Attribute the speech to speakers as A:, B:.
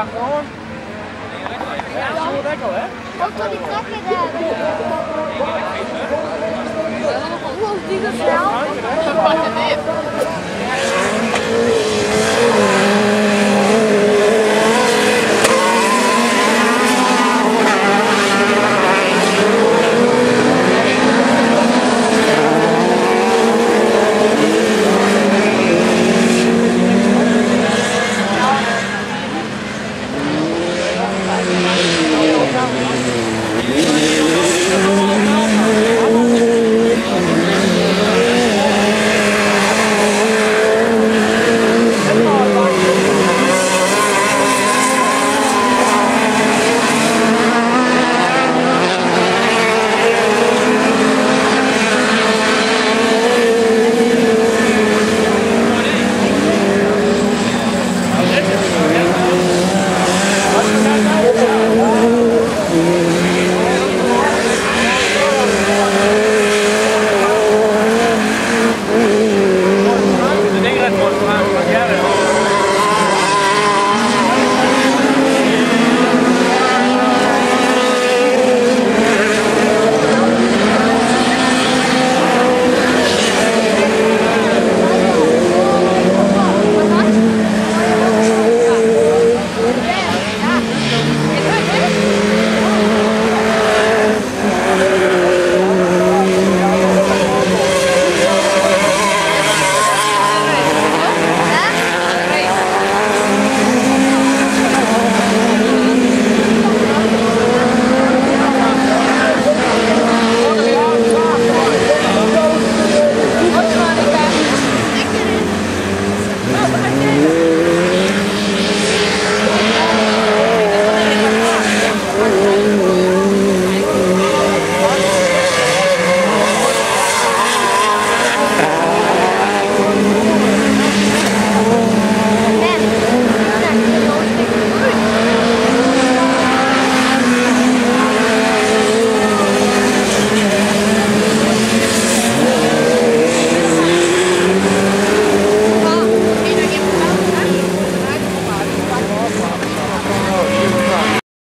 A: Ja, gewoon. Ja, zo lekker, hè?
B: Ook van die daar.